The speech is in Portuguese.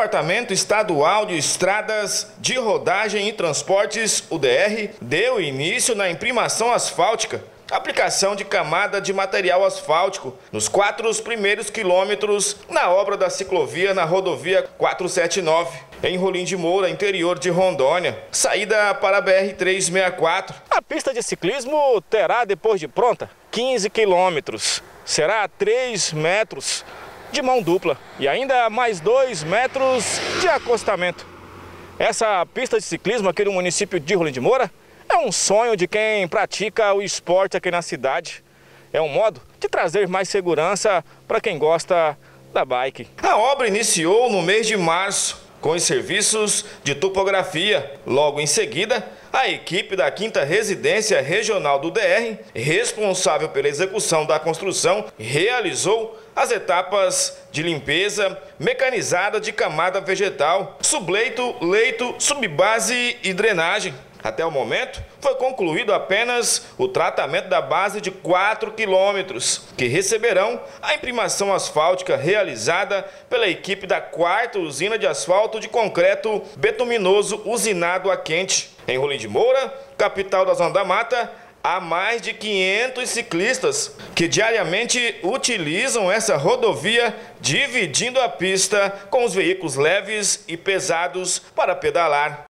Departamento Estadual de Estradas de Rodagem e Transportes, UDR, deu início na imprimação asfáltica aplicação de camada de material asfáltico nos quatro primeiros quilômetros na obra da ciclovia na rodovia 479, em Rolim de Moura, interior de Rondônia, saída para a BR-364. A pista de ciclismo terá, depois de pronta, 15 quilômetros. Será 3 metros de mão dupla e ainda mais 2 metros de acostamento. Essa pista de ciclismo aqui no município de Rolim de Moura é um sonho de quem pratica o esporte aqui na cidade. É um modo de trazer mais segurança para quem gosta da bike. A obra iniciou no mês de março com os serviços de topografia. Logo em seguida, a equipe da 5 Residência Regional do DR, responsável pela execução da construção, realizou as etapas de limpeza mecanizada de camada vegetal, subleito, leito, subbase e drenagem. Até o momento, foi concluído apenas o tratamento da base de 4 quilômetros, que receberão a imprimação asfáltica realizada pela equipe da quarta usina de asfalto de concreto betuminoso usinado a quente. Em Rolim de Moura, capital da Zona da Mata, há mais de 500 ciclistas que diariamente utilizam essa rodovia, dividindo a pista com os veículos leves e pesados para pedalar.